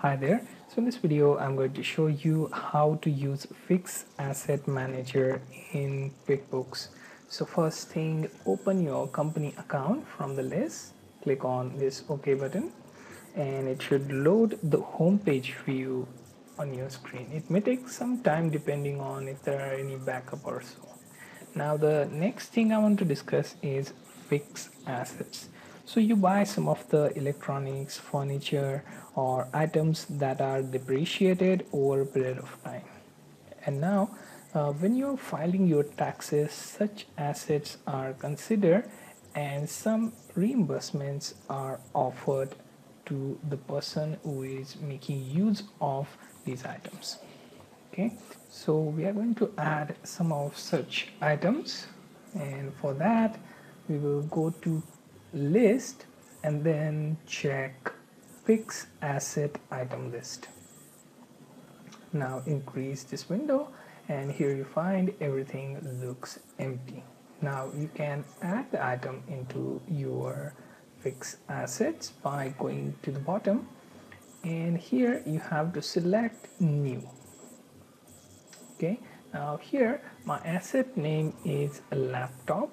Hi there. So in this video, I'm going to show you how to use Fixed Asset Manager in QuickBooks. So first thing, open your company account from the list. Click on this OK button and it should load the home page view on your screen. It may take some time depending on if there are any backup or so. Now the next thing I want to discuss is fixed assets. So you buy some of the electronics, furniture or items that are depreciated over a period of time. And now uh, when you're filing your taxes, such assets are considered and some reimbursements are offered to the person who is making use of these items. Okay, so we are going to add some of such items and for that we will go to list and then check fix asset item list. Now increase this window and here you find everything looks empty. Now you can add the item into your fix assets by going to the bottom and here you have to select new. Okay now here my asset name is laptop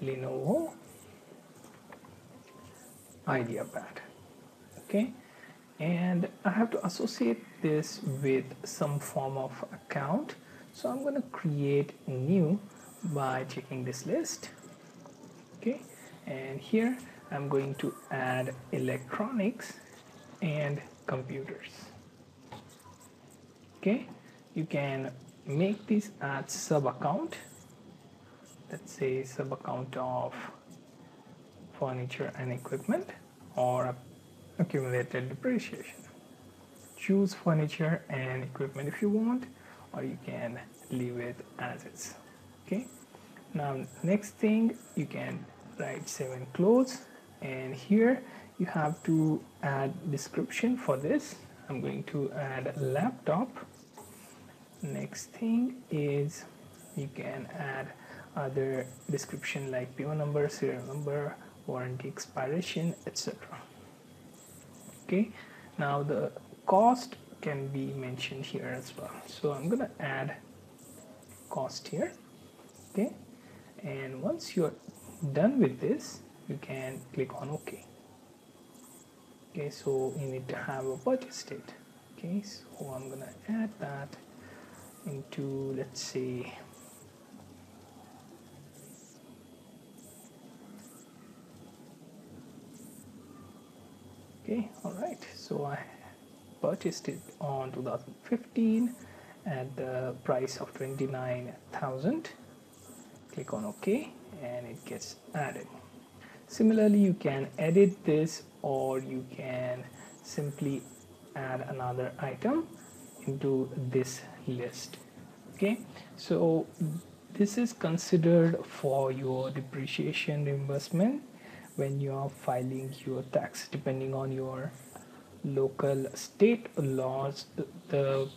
Lenovo IdeaPad okay? And I have to associate this with some form of account. So I'm going to create new by checking this list okay? And here I'm going to add electronics and computers okay? You can make this as sub account let's say sub account of furniture and equipment or accumulated depreciation. Choose furniture and equipment if you want or you can leave it as is. Okay. Now next thing you can write seven clothes and here you have to add description for this. I'm going to add laptop. Next thing is you can add other description like PO number, serial number, warranty expiration etc okay now the cost can be mentioned here as well. So I'm gonna add cost here okay? And once you're done with this you can click on OK. Okay so you need to have a purchase date. Okay so I'm gonna add that into let's say okay all right. So I purchased it on 2015 at the price of 29,000 click on OK and it gets added. Similarly you can edit this or you can simply add another item into this list. Okay so this is considered for your depreciation reimbursement when you are filing your tax depending on your local state laws the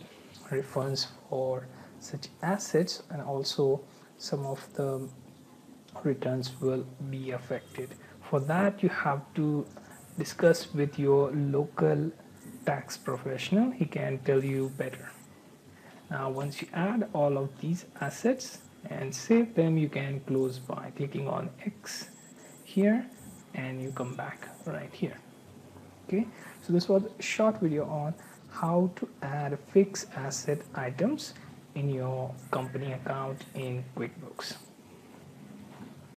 refunds for such assets and also some of the returns will be affected. For that you have to discuss with your local tax professional. He can tell you better. Now once you add all of these assets and save them you can close by clicking on X here and you come back right here. Okay? So this was a short video on how to add fixed asset items in your company account in QuickBooks